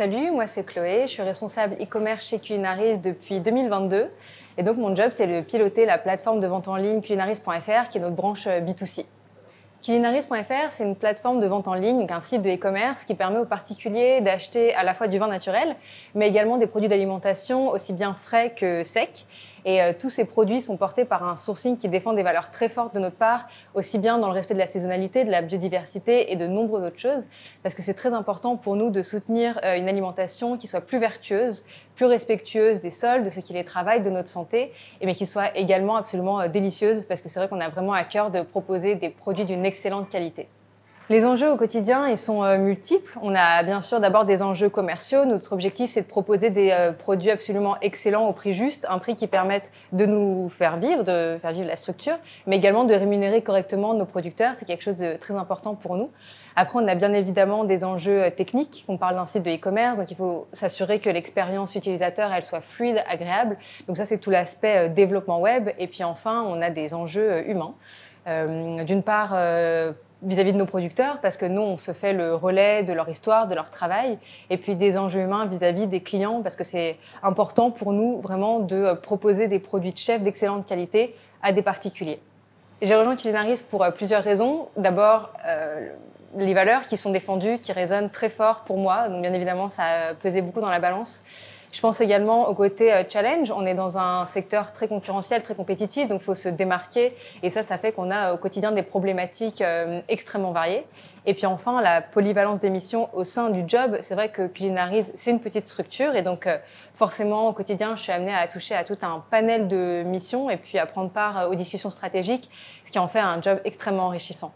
Salut, moi c'est Chloé, je suis responsable e-commerce chez Culinaris depuis 2022. Et donc mon job c'est de piloter la plateforme de vente en ligne culinaris.fr qui est notre branche euh, B2C. Culinaris.fr, c'est une plateforme de vente en ligne, donc un site de e-commerce qui permet aux particuliers d'acheter à la fois du vin naturel, mais également des produits d'alimentation aussi bien frais que secs. Et euh, tous ces produits sont portés par un sourcing qui défend des valeurs très fortes de notre part, aussi bien dans le respect de la saisonnalité, de la biodiversité et de nombreuses autres choses, parce que c'est très important pour nous de soutenir euh, une alimentation qui soit plus vertueuse, plus respectueuse des sols, de ceux qui les travaillent, de notre santé, et mais qui soit également absolument euh, délicieuse, parce que c'est vrai qu'on a vraiment à cœur de proposer des produits d'une excellente qualité. Les enjeux au quotidien, ils sont euh, multiples. On a bien sûr d'abord des enjeux commerciaux. Notre objectif, c'est de proposer des euh, produits absolument excellents au prix juste, un prix qui permette de nous faire vivre, de faire vivre la structure, mais également de rémunérer correctement nos producteurs. C'est quelque chose de très important pour nous. Après, on a bien évidemment des enjeux euh, techniques. On parle d'un site de e-commerce, donc il faut s'assurer que l'expérience utilisateur, elle soit fluide, agréable. Donc ça, c'est tout l'aspect développement web. Et puis enfin, on a des enjeux humains. D'une part, vis-à-vis de nos producteurs, parce que nous, on se fait le relais de leur histoire, de leur travail, et puis des enjeux humains vis-à-vis des clients, parce que c'est important pour nous vraiment de proposer des produits de chef d'excellente qualité à des particuliers. J'ai rejoint Culinaris pour euh, plusieurs raisons. D'abord, euh, les valeurs qui sont défendues, qui résonnent très fort pour moi. Donc, bien évidemment, ça a pesé beaucoup dans la balance. Je pense également au côté euh, challenge. On est dans un secteur très concurrentiel, très compétitif, donc il faut se démarquer. Et ça, ça fait qu'on a au quotidien des problématiques euh, extrêmement variées. Et puis enfin, la polyvalence des missions au sein du job. C'est vrai que Culinaris, c'est une petite structure. Et donc, euh, forcément, au quotidien, je suis amenée à toucher à tout un panel de missions et puis à prendre part aux discussions stratégiques, ce qui en fait un job extrêmement enrichissant.